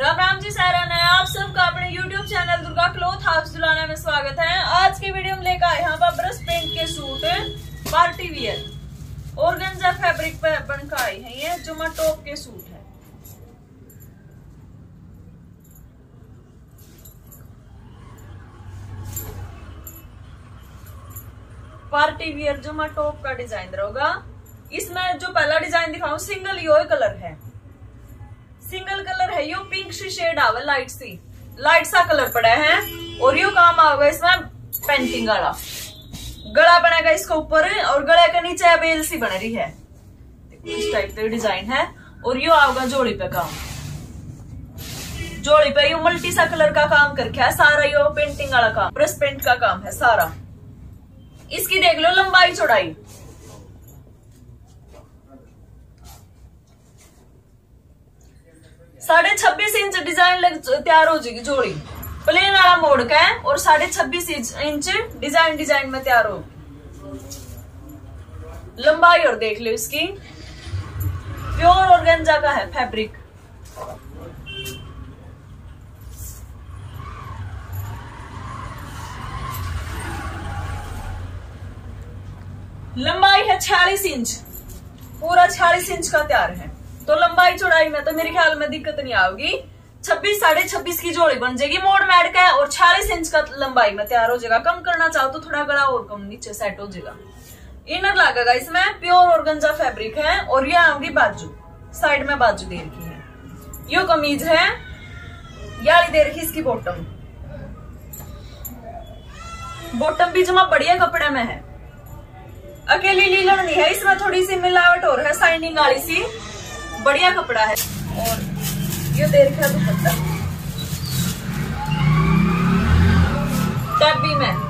राम राम जी सारा है। आप सबका अपने YouTube channel Durga cloth house Dulana में स्वागत है। आज की वीडियो में लेकर आए यहाँ पर ब्रश पेंट के सूट। Party wear. और गंजा फैब्रिक पे बनकर आई है ये जुमा टॉप के सूट है। पार्टी वियर जुमा टॉप का डिज़ाइन होगा। इसमें जो पहला डिज़ाइन दिखाऊँ, सिंगल यो कलर है। है, यो पिंक सी शेड आवे लाइट सी। लाइट सा कलर पड़ा है, और यो काम आवेगा इसमें पेंटिंग वाला। गला बनेगा इसके ऊपर, और गले के नीचे बेल सी बन रही है। इस टाइप का डिज़ाइन है, और यो आएगा जोड़ी पे काम। जोड़ी पे यो मल्टी सा कलर का काम करके है, सारा यो पेंटिंग वाला काम ब्रश पेंट का काम है, सारा। इसकी देख लो लंबाई चौड़ाई। साढ़े छब्बीस इंच डिज़ाइन लग तैयार हो जाएगी जोड़ी। प्लेन वाला मोड़ का है, और साढ़े छब्बीस इंच डिज़ाइन डिज़ाइन में तैयार हो लंबाई और देख लो इसकी। प्योर और गंजा का है फैब्रिक। लंबाई है छियालीस इंच। पूरा छियालीस इंच का तैयार है। तो लंबाई चौड़ाई में तो मेरे ख्याल में दिक्कत नहीं आएगी छब्बीस, साढ़े छब्बीस की जोड़ी बन जाएगी मोड़ मैड का और छियालीस इंच का लंबाई में तैयार हो जाएगा। कम करना चाहो तो थोड़ा गड़ा और कम नीचे सेट हो जाएगा। इनर लगेगा इसमें प्योर और गंजा फैब्रिक है और ये आऊँगी बाजू। साइड में बाजू दे रखी है। यो कमीज है याली दे रखी इसकी बॉटम बॉटम भी जमा बढ़िया कपड़े में है। अकेली लीलन नहीं है, इसमें थोड़ी सी मिलावट और है, साइनिंग वाली सी। बढ़िया कपड़ा है। और ये दे रखा दुपट्टा टैबी में।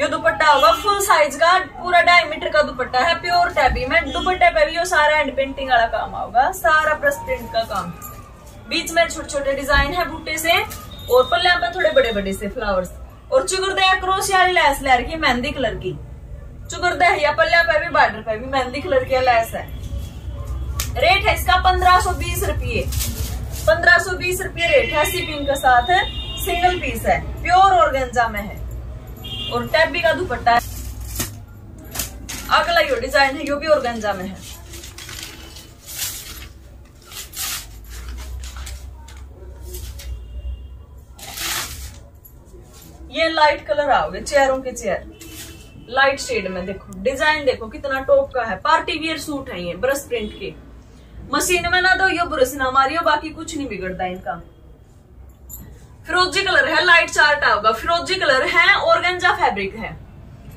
ये दुपट्टा होगा फुल साइज़ का, पूरा ढाई मीटर का दुपट्टा है प्योर टैबी में दुपट्टे पे भी सारा हैंड पेंटिंग वाला काम होगा, सारा प्रेस प्रिंट का काम। बीच में छोटे छोटे डिज़ाइन है बूटे से, और पल्ले पे थोड़े बड़े बड़े से फ्लावर्स और चुगुरदया क्रोशिया लैस ले रखी मेहंदी कलर की। चुगुरदया पल्ले पे भी बॉर्डर पे भी मेहंदी कलर की लैस है। रेट है इसका पंद्रह सौ बीस रुपये। पंद्रह सौ बीस रुपये रेट है शिपिंग के साथ है सिंगल पीस है प्योर और गंजा में है। और टैबी का दुपट्टा है। अगला यो डिज़ाइन है, यो भी और गंजा में है। ये लाइट कलर आओगे चेयरों के चेयर लाइट शेड में देखो डिज़ाइन देखो कितना टॉप का है। पार्टी वियर सूट है ये ब्रश प्रिंट के। मशीन में ना दो, यो ब्रश ना मारियो, बाकी कुछ नहीं बिगड़ता इनका। फिरोजी कलर है लाइट चार्ट आओगा फिरोजी कलर है और गंजा फैब्रिक है।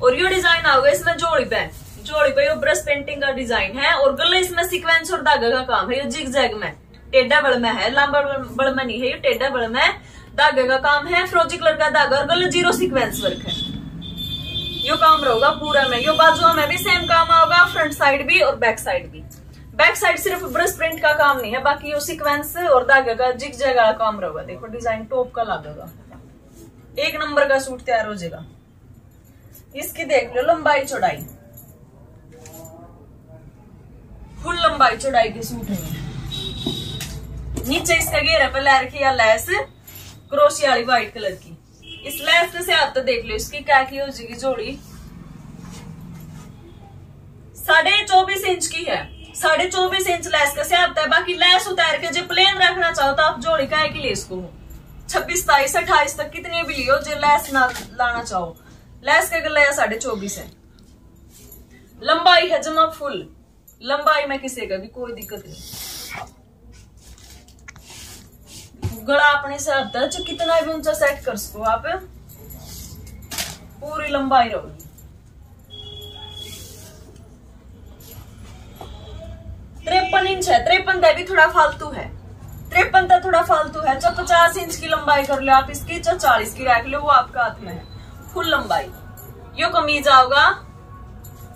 और यो डिज़ाइन आओगे इसमें जोड़ी पे। जोड़ी पे यो ब्रश पेंटिंग का डिज़ाइन है, और गले इसमें सिक्वेंस और धागा का काम है, यो जिग जैग में। टेढ़ा बड़ में है, लंबा बड़ में नहीं है, ये टेढ़ा बड़ में धागे का काम है, फिरोजी कलर का धागा, और गले ज़ीरो सिक्वेंस वर्क है। यो काम रहेगा पूरा में, यो बाजुआ में भी सेम काम आओगा फ्रंट साइड भी और बैक साइड भी। बैक साइड सिर्फ़ ब्रश प्रिंट का काम नहीं है, बाकी वो सिक्वेंस और धागे का जिग जगह काम रहेगा देखो डिज़ाइन टॉप का लगेगा एक नंबर का सूट तैयार हो जाएगा। इसकी देख लो, लंबाई चौड़ाई। फुल लंबाई चौड़ाई के सूट है नीचे इसका घेरा पे ला रखी है लैस क्रोशिया वाली व्हाइट कलर की। इस लैस से आप तो देख लो, इसकी क्या की हो जाएगी जोड़ी। साढ़े चौबीस इंच की है। साढ़े चौबीस इंच लेस का सियाबता है। बाकी लेस उतार के जो प्लेन रखना चाहो तो आप जोड़ी का की लेस को। छब्बीस सताइस अट्ठाईस तक कितनी भी लियो, जो लेस ना लाना चाहो। लेस का गला साढ़े चौबीस है। लंबाई है जमा फुल। लंबाई में किसी का भी कोई दिक्कत नहीं। गला अपने से है कितना भी ऊँचा सेट कर सको आप, पूरी लंबाई रहोगी तिरपन इंच है, तिरपन का भी थोड़ा फालतू है। तिरपन का थोड़ा फालतू है, जो पचास इंच की लंबाई कर लो आप इसकी, जो चालीस की रख लो, वो आपका हाथ में है, फुल लंबाई। यो कमीज आओगा,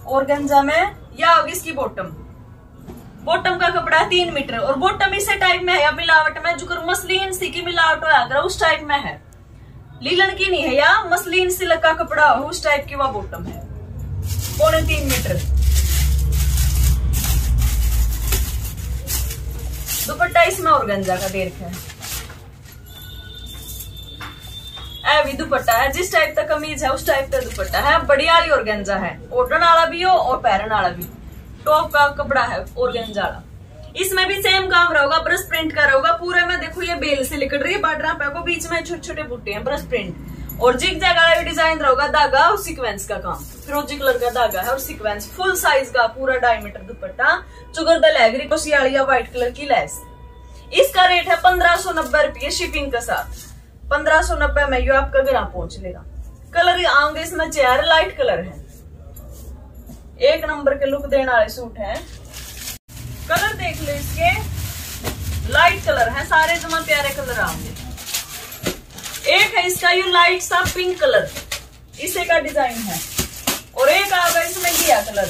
और गंजा में, या होगी इसकी बॉटम बॉटम का कपड़ा तीन मीटर और बॉटम इसे टाइप में है, या मिलावट में, जो मसलिन सी की मिलावट हो उस टाइप में है। लीलन की नहीं है, या मसलिन सिल्क का कपड़ा हो, उस टाइप की वह बॉटम है। पौने तीन मीटर। दुपट्टा इसमें और गंजा का दे है। भी दुपट्टा है, जिस टाइप का कमीज है, उस टाइप का दुपट्टा है। बढ़िया वाली और गंजा है। ओढ़न वाला भी हो और पैरन वाला भी। टॉप का कपड़ा है और गंजा इसमें भी सेम काम रहोगा, ब्रश प्रिंट का रहोगा। पूरे में देखो, ये बेल से लिकड़ रही है बट पे को बीच में छोटे छोटे बूटे हैं, ब्रश प्रिंट और जिग जगह डिज़ाइन रहेगा धागा, और सीक्वेंस का काम। फिरोजी कलर का धागा है, और सीक्वेंस फुल साइज़ का, पूरा डायमीटर दुपट्टा, चुगर द लैगरी को सियालिया व्हाइट कलर की लेस इसका रेट है पंद्रह सौ नब्बे रुपये शिपिंग के साथ। पंद्रह सौ नब्बे में यू आपका घर पहुँच लेगा। कलर आऊँगे इसमें चेयर लाइट कलर है। एक नंबर के लुक देने वाले सूट है। कलर देख लो इसके। लाइट कलर है, सारे जमा प्यारे कलर आएँगे एक है इसका, यू लाइट सा पिंक कलर इसे का डिज़ाइन है। और एक आ गया इसमें घिया कलर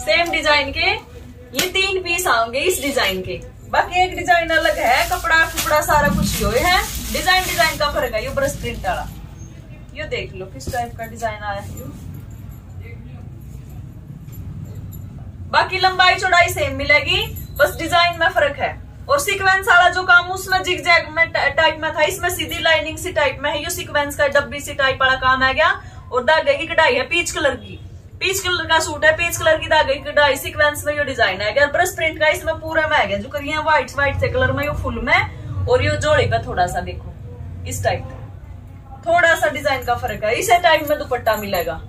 सेम डिज़ाइन के, ये तीन पीस आओगे इस डिज़ाइन के। बाकी एक डिज़ाइन अलग है, कपड़ा कुपड़ा सारा कुछ यो है। डिज़ाइन डिज़ाइन का फ़र्क है, ये ब्रश प्रिंट वाला। ये देख लो, किस टाइप का डिज़ाइन आया है बाकी लंबाई चौड़ाई सेम मिलेगी बस डिज़ाइन में फ़र्क है और सीक्वेंस वाला जो काम, उसमें जिग जैग में टाइप में था, इसमें सीधी लाइनिंग सी टाइप में है, ये सीक्वेंस का डब्बी सी टाइप वाला काम आ गया, और धागे की कढ़ाई है पीच कलर की। पीच कलर का सूट है पीच कलर की धागे की कढ़ाई सीक्वेंस में ये डिज़ाइन है अगर ब्रश प्रिंट का इसमें पूरा में है जो करिए व्हाइट व्हाइट से कलर में, ये फुल में, और ये जोड़े का थोड़ा सा देखो, इस टाइप का थोड़ा सा डिज़ाइन का फ़र्क है, इसे टाइप में दुपट्टा मिलेगा।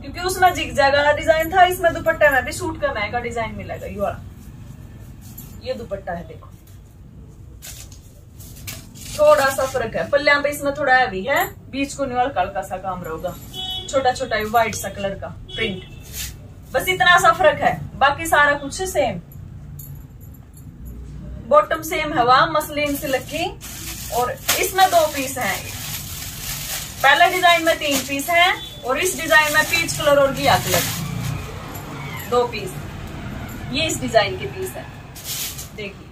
क्योंकि उसमें जिग वाला डिज़ाइन था, इसमें दुपट्टा में भी सूट का मैं का डिज़ाइन मिलेगा, ये वाला। ये दुपट्टा है, देखो। थोड़ा सा फ़र्क है। पल्लिया पे इसमें थोड़ा हैवी है। बीच को निवाल हल्का सा काम रहेगा। छोटा छोटा व्हाइट सा कलर का प्रिंट बस इतना सा फ़र्क है। बाकी सारा कुछ सेम बॉटम सेम है। वहाँ, मसलिन से लकी और इसमें दो पीस हैं। पहले डिज़ाइन में तीन पीस हैं और इस डिज़ाइन में पीच कलर और घिया कलर दो पीस ये इस डिज़ाइन के पीस है। देखिए।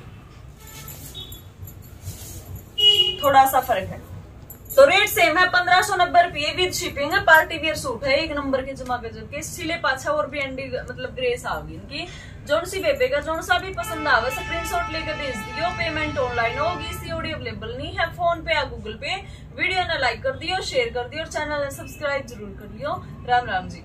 थोड़ा सा फ़र्क है। तो रेट सेम है, पंद्रह सौ नब्बे रुपये विद शिपिंग है पार्टी वियर सूट है, एक नंबर के जमा गजब के। सिले पाछा और भी एंडी मतलब ग्रेस आ गई इनकी जोन सी बेबे का, जोन सा भी पसंद आवे स्क्रीन शॉट लेकर भेज दियो पेमेंट ऑनलाइन होगी सीओडी अवेलेबल नहीं है फ़ोन पे या गूगल पे। वीडियो ने लाइक कर दियो शेयर कर दियो, और चैनल ने सब्सक्राइब ज़रूर कर लियो। राम राम जी।